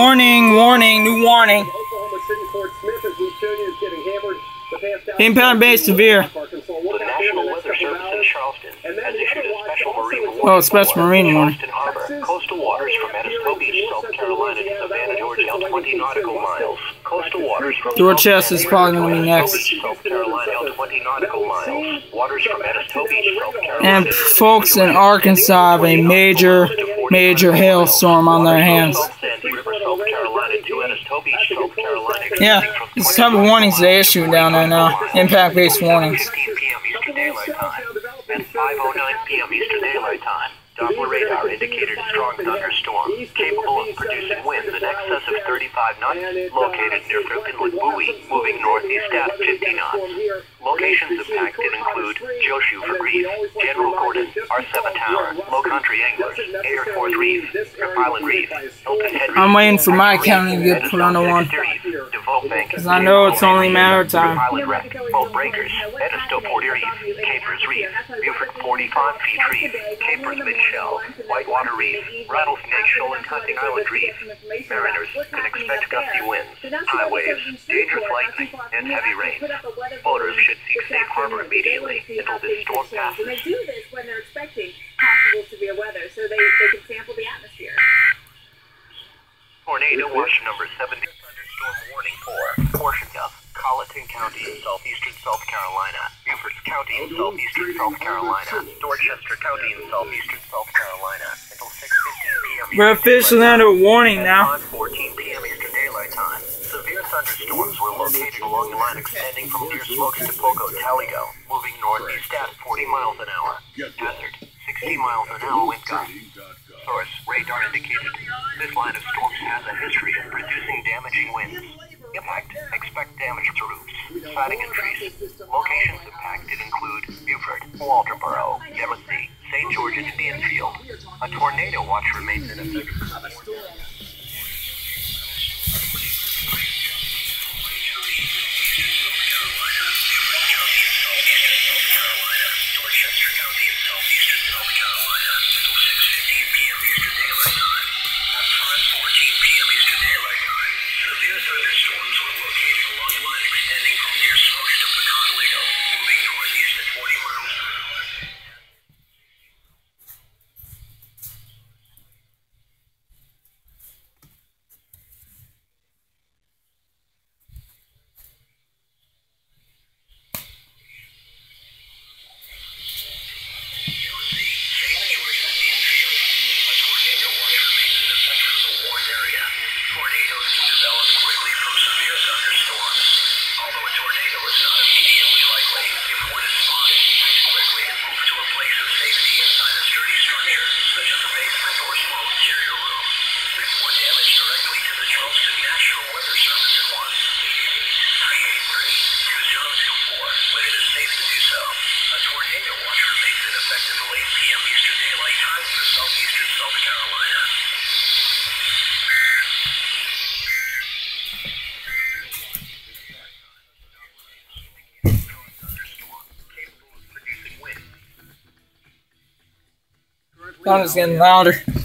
Warning, warning, new warning. Oklahoma City Fort Smith as we show you is getting hammered. The past base severe. Arkansas. The National in the next Weather Service in. Charleston has issued a special marine warning. Oh, special for marine warning. Charleston Harbor, coastal waters from all the way up Manitoba here South Carolina to central Savannah, Georgia, 20 nautical miles. Coastal waters from Dorchester is South probably gonna be Manitoba next. South Carolina, 20 nautical miles. Waters from Manitoba to South Carolina. And folks in Arkansas have a major, major hailstorm on their hands. Santee River, South Carolina to Manitoba, South Carolina. Yeah, these type of warnings they issue down there now. Impact-based warnings. 15 p.m. Eastern Daylight Time and 5:09 p.m. Eastern Daylight Time. Doppler radar indicated a strong thunderstorm capable of producing winds in excess of 35 knots, located near Inlet Buoy, moving northeast at 50 knots. Locations impacted include Joshu for Reef, General Gordon, R7 Tower, Low Country Anglers, Air Force Reef, Fripp Island Reef, Hilton Head I'm waiting for my county to get put under one. Devote Because I know it's only a matter of time. Island Wreck, Boat Breakers, Edisto Port Reef, Capers Reef, Beaufort 45 Feet Reef, Capers Midshell, Whitewater Reef, Rattlesnake Shoal and Hunting Island Reef. Mariners can expect gusty winds, high waves, dangerous lightning, and heavy rain. Boaters should seek safe harbor immediately until this storm passes. Do this when they're expecting possible severe weather, so they, they can sample the atmosphere. Tornado watch number 70. Thunderstorm warning for portions of Colleton County in southeastern South Carolina, Beaufort County in southeastern South Carolina, Dorchester County in southeastern South Carolina until 6:15 p.m. We're officially under warning now. At 14 p.m. Eastern Daylight Time, severe thunderstorms were located along the line extending from near Smoaks to Poco Taligo, moving northeast at 40 miles an hour. Hazard, 60 miles an hour wind gusts. Source, radar indicated. This line of storms has a history of producing damaging winds. Impact, expect damage to roofs, siding and trees. Locations impacted include Beaufort, Walterboro, Yemassee, St. George and Indian Field. A tornado watch remains in effect. Tornadoes Sound is in effect in the late PM Eastern Daylight Time for southeastern South Carolina. It's getting louder.